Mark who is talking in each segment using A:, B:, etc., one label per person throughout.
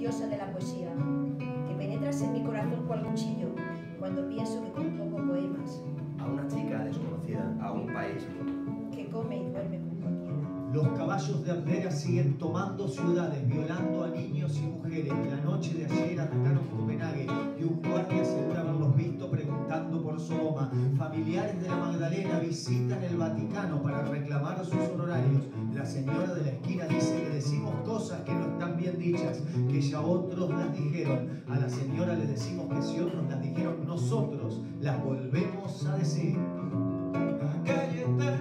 A: diosa de la poesía, que penetras en mi corazón cual cuchillo cuando pienso que compongo poemas.
B: A una chica desconocida, a un país.
A: Que come y duerme con cualquiera.
C: Los caballos de Abdera siguen tomando ciudades, violando a niños y mujeres. La noche de ayer atacaron Copenhague y un guardia asegura haberlos visto preguntando por Sodoma. Familiares de la Magdalena visitan el Vaticano para reclamar sus. La señora de la esquina dice que decimos cosas que no están bien dichas, que ya otros las dijeron. A la señora le decimos que si otros las dijeron, nosotros las volvemos a decir.
D: calle está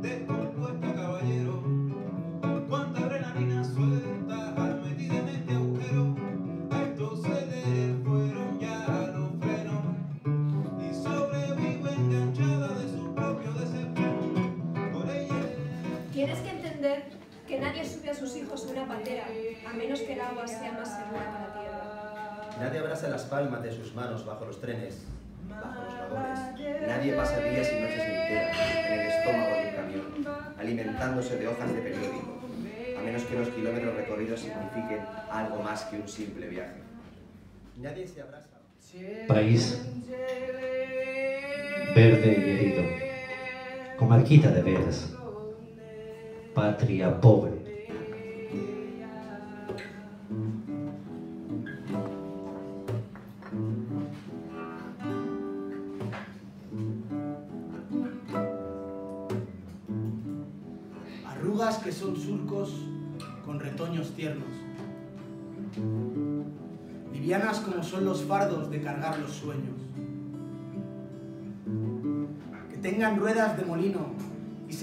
D: descompuesta, caballero. Cuánta adrenalina suelta metida en este agujero. A estos se le fueron ya los frenos. Y sobrevivo enganchada de su propio decepción. Por ella.
E: Tienes que que nadie sube a sus hijos a una pantera, a menos que el agua sea más segura para la tierra.
B: Nadie abraza las palmas de sus manos bajo los trenes, bajo los vagones. Nadie pasa días y noches enteras en el estómago de un camión, alimentándose de hojas de periódico, a menos que los kilómetros recorridos signifiquen algo más que un simple viaje. Nadie se abraza.
F: País verde y herido, con marquita de veras, patria pobre.
G: Arrugas que son surcos con retoños tiernos. Livianas como son los fardos de cargar los sueños. Que tengan ruedas de molino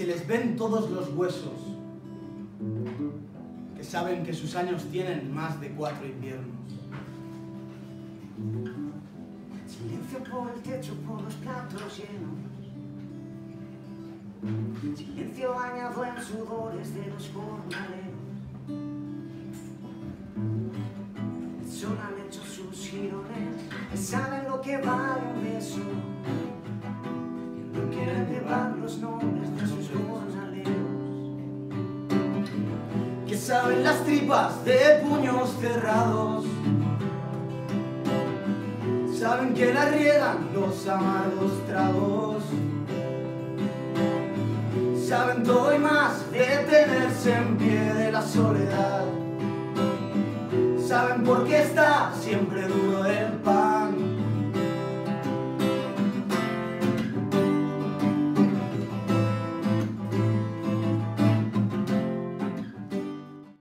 G: se les ven todos los huesos. Que saben que sus años tienen más de cuatro inviernos.
H: Silencio por el techo, por los platos llenos. Silencio bañado en sudores de los jornaleros. El sol han hecho sus girones, saben lo que vale un beso. Y no quieren llevar los
G: saben las tripas de puños cerrados. Saben que la riegan los amargos tragos. Saben todo y más de tenerse en pie de la soledad. Saben por qué está siempre